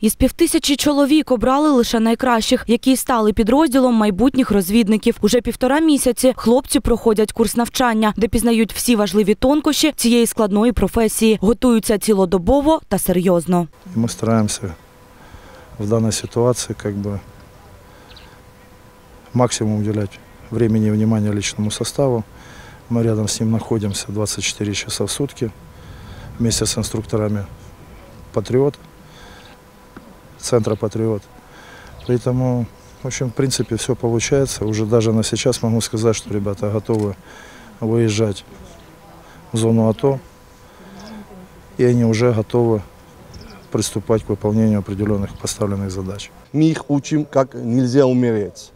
Із півтисячі чоловік обрали лише найкращих, які стали підрозділом майбутніх розвідників. Уже півтора місяці хлопці проходять курс навчання, де пізнають всі важливі тонкощі цієї складної професії, готуються цілодобово та серйозно. И мы стараемся в данной ситуации как бы максимум уделять времени и внимания личному составу. Мы рядом с ним находимся 24 часа в сутки вместе с инструкторами «Патриот», Центра «Патриот». Поэтому, в общем, в принципе, все получается. Уже даже на сейчас могу сказать, что ребята готовы выезжать в зону АТО, и они уже готовы приступать к выполнению определенных поставленных задач. Мы их учим, как нельзя умереть.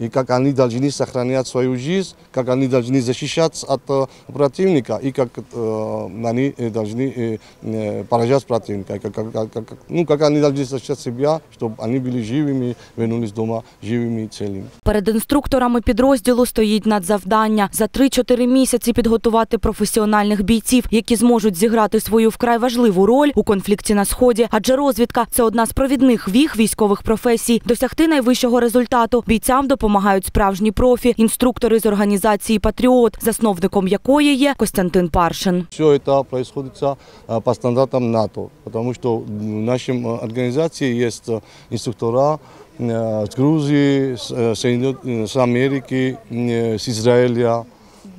И как они должны сохранять свою жизнь, как они должны защищаться от э, противника, и как э, они э, должны э, э, поражать противника, и как, как- как- как- ну, как они должны защищать себя, чтобы они были живыми, вернулись дома живыми и целыми. Перед інструкторами підрозділу стоїть надзавдання за 3-4 місяці підготувати професіональних бійців, які зможуть зіграти свою вкрай важливу роль у конфлікті на сході. Адже розвідка це одна з провідних віг військових професій. Досягти найвищого результату бійцям допомагають справжні профі, інструктори з організації Патріот, засновником якої є Костянтин Паршин. Все это происходит э, по стандартам НАТО, потому что в нашей э, организации есть э, инструктора э, с Грузии, с, э, Соединен- э, с Америки, э, с Израиля,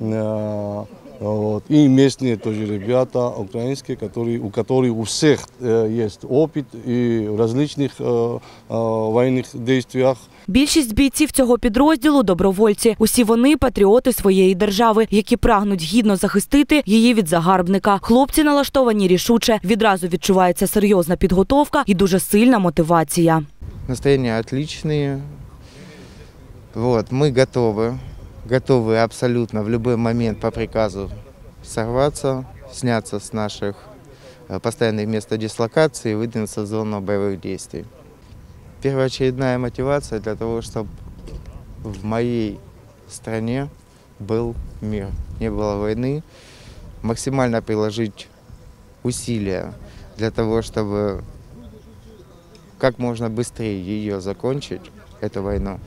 э, вот, и местные тоже ребята украинские, которые, у которых у всех э, есть опыт и в различных э, э, военных действиях. Більшість бійців цього підрозділу добровольці. Усі вони патріоти своєї держави, які прагнуть гідно захистити її від загарбника. Хлопці налаштовані рішуче. Відразу відчувається серйозна підготовка і дуже сильна мотивація. Настроения отличные. Вот, мы готовы. Готовы абсолютно в любой момент по приказу сорваться, сняться с наших э, постоянных мест дислокации и выдвинуться в зону боевых действий. Первоочередная мотивация для того, чтобы в моей стране был мир, не было войны, максимально приложить усилия для того, чтобы как можно быстрее ее закончить, эту войну,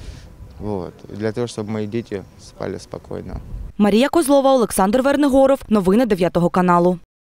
вот, для того, щоб мої діти спали спокійно. Марія Козлова, Олександр Вернигоров. Новини 9 каналу.